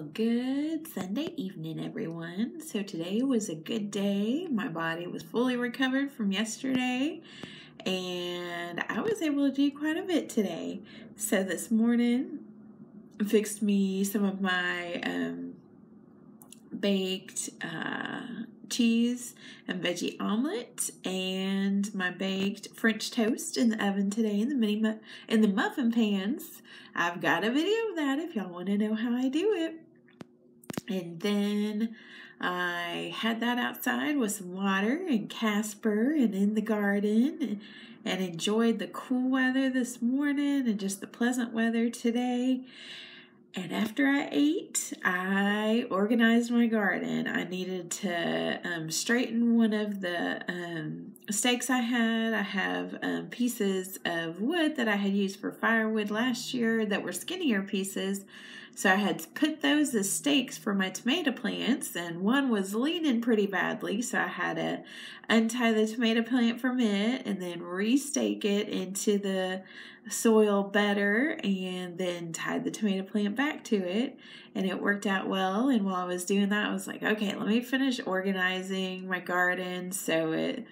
Good Sunday evening, everyone. So, today was a good day. My body was fully recovered from yesterday, and I was able to do quite a bit today. So, this morning, fixed me some of my um, baked uh, cheese and veggie omelet and my baked French toast in the oven today in the mini in the muffin pans. I've got a video of that if y'all want to know how I do it. And then I had that outside with some water and Casper and in the garden and, and enjoyed the cool weather this morning and just the pleasant weather today. And after I ate, I organized my garden. I needed to um, straighten one of the um, stakes I had. I have um, pieces of wood that I had used for firewood last year that were skinnier pieces. So I had put those as stakes for my tomato plants, and one was leaning pretty badly. So I had to untie the tomato plant from it and then restake it into the soil better and then tied the tomato plant back to it and it worked out well and while I was doing that I was like okay let me finish organizing my garden so it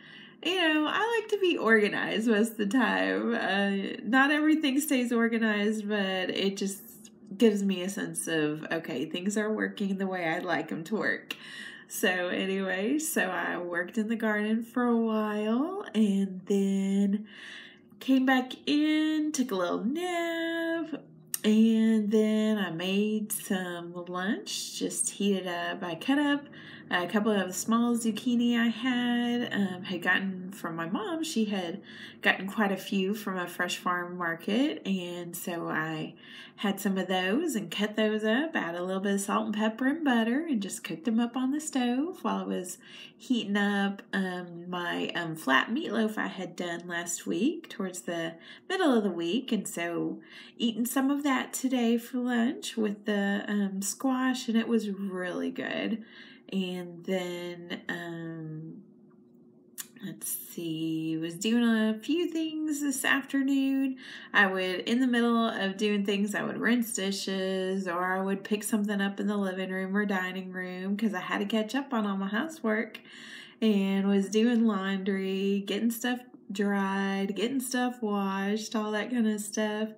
you know I like to be organized most of the time uh, not everything stays organized but it just gives me a sense of okay things are working the way I'd like them to work so anyway so I worked in the garden for a while and then came back in, took a little nap, and then I made some lunch, just heated up. I cut up a couple of small zucchini I had, um, had gotten from my mom. She had gotten quite a few from a fresh farm market, and so I had some of those and cut those up, Add a little bit of salt and pepper and butter, and just cooked them up on the stove while I was heating up um, my um, flat meatloaf I had done last week towards the middle of the week, and so eating some of that today for lunch with the um, squash, and it was really good and then um, let's see was doing a few things this afternoon i would in the middle of doing things i would rinse dishes or i would pick something up in the living room or dining room because i had to catch up on all my housework and was doing laundry getting stuff dried getting stuff washed all that kind of stuff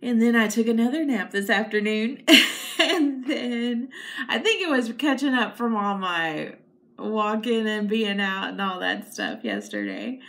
and then I took another nap this afternoon. and then I think it was catching up from all my walking and being out and all that stuff yesterday.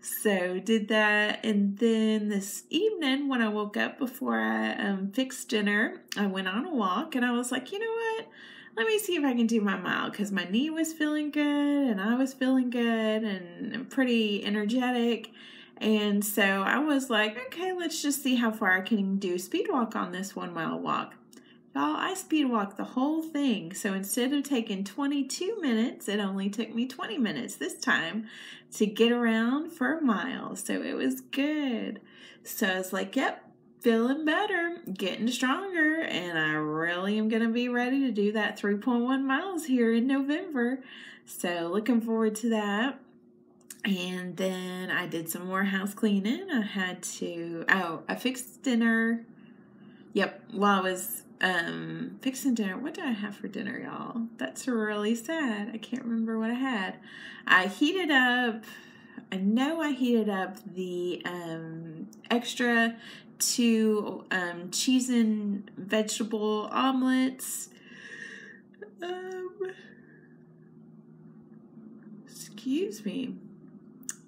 So did that, and then this evening when I woke up before I um, fixed dinner, I went on a walk, and I was like, you know what? Let me see if I can do my mile because my knee was feeling good, and I was feeling good and pretty energetic. And so I was like, okay, let's just see how far I can do speed walk on this one mile walk. Y'all, I speed walked the whole thing. So instead of taking 22 minutes, it only took me 20 minutes this time to get around for a mile. So it was good. So I was like, yep, feeling better, getting stronger, and I really am going to be ready to do that 3.1 miles here in November. So looking forward to that. And then I did some more house cleaning. I had to, oh, I fixed dinner. Yep, while I was um, fixing dinner. What did I have for dinner, y'all? That's really sad. I can't remember what I had. I heated up, I know I heated up the um, extra two um, cheese and vegetable omelets. Um, excuse me.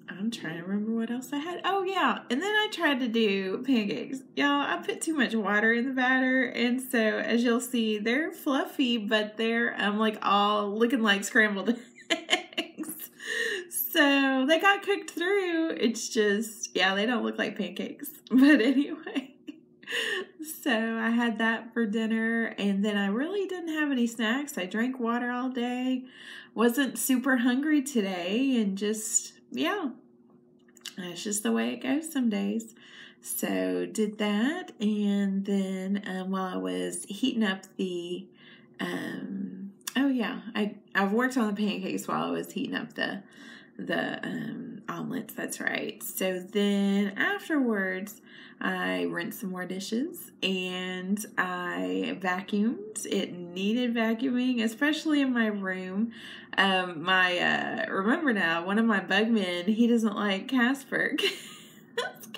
I'm trying to remember what else I had. Oh yeah, and then I tried to do pancakes. Y'all, I put too much water in the batter, and so as you'll see, they're fluffy, but they're um like all looking like scrambled eggs. So they got cooked through. It's just yeah, they don't look like pancakes. But anyway. So I had that for dinner, and then I really didn't have any snacks. I drank water all day, wasn't super hungry today, and just yeah, that's just the way it goes some days. So did that, and then um, while I was heating up the, um, oh yeah, I I've worked on the pancakes while I was heating up the the um, omelets. That's right. So then afterwards, I rinsed some more dishes and I vacuumed. It needed vacuuming, especially in my room. Um, my uh, remember now, one of my bugmen, he doesn't like Casper.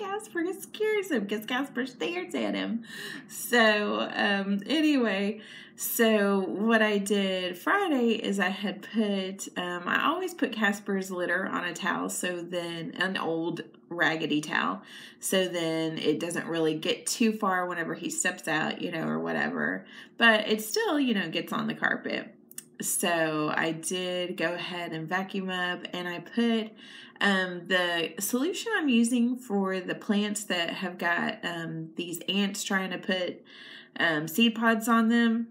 Casper scares him because Casper stares at him. So, um, anyway, so what I did Friday is I had put, um, I always put Casper's litter on a towel, so then an old raggedy towel, so then it doesn't really get too far whenever he steps out, you know, or whatever. But it still, you know, gets on the carpet. So I did go ahead and vacuum up and I put um, the solution I'm using for the plants that have got um, these ants trying to put um, seed pods on them.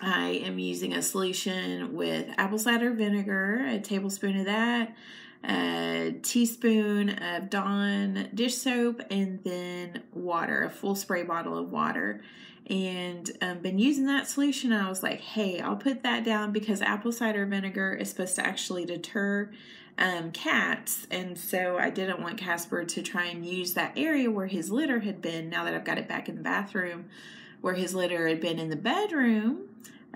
I am using a solution with apple cider vinegar, a tablespoon of that, a teaspoon of Dawn dish soap, and then water, a full spray bottle of water and um, been using that solution. I was like, hey, I'll put that down because apple cider vinegar is supposed to actually deter um, cats. And so I didn't want Casper to try and use that area where his litter had been now that I've got it back in the bathroom, where his litter had been in the bedroom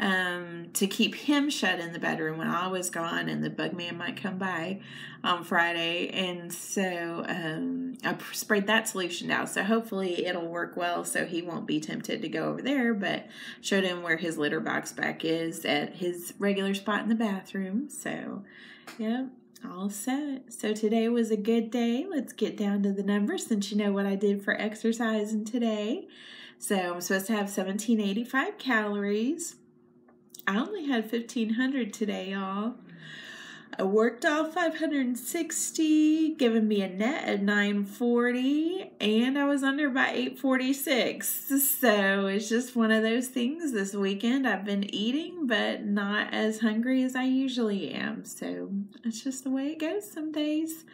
um, to keep him shut in the bedroom when I was gone and the bug man might come by on Friday. And so um, I sprayed that solution down. So hopefully it'll work well so he won't be tempted to go over there, but showed him where his litter box back is at his regular spot in the bathroom. So, yeah. All set. So today was a good day. Let's get down to the numbers since you know what I did for exercising today. So I'm supposed to have 1785 calories. I only had 1500 today, y'all. I worked off 560, giving me a net of 940, and I was under by 846. So it's just one of those things this weekend. I've been eating, but not as hungry as I usually am. So it's just the way it goes some days.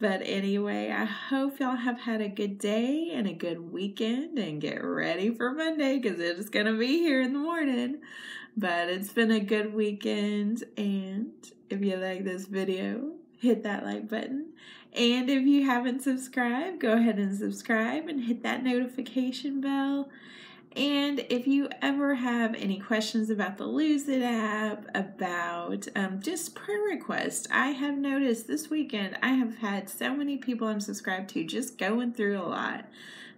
But anyway, I hope y'all have had a good day and a good weekend and get ready for Monday because it's going to be here in the morning. But it's been a good weekend. And if you like this video, hit that like button. And if you haven't subscribed, go ahead and subscribe and hit that notification bell. And if you ever have any questions about the Lose It app, about um, just prayer requests, I have noticed this weekend I have had so many people I'm subscribed to just going through a lot.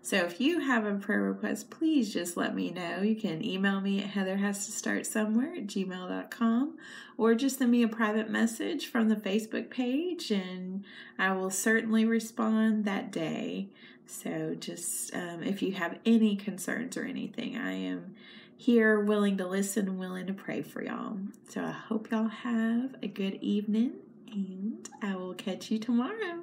So if you have a prayer request, please just let me know. You can email me at Heather has to start somewhere at gmail.com or just send me a private message from the Facebook page and I will certainly respond that day. So just um, if you have any concerns or anything, I am here willing to listen willing to pray for y'all. So I hope y'all have a good evening and I will catch you tomorrow.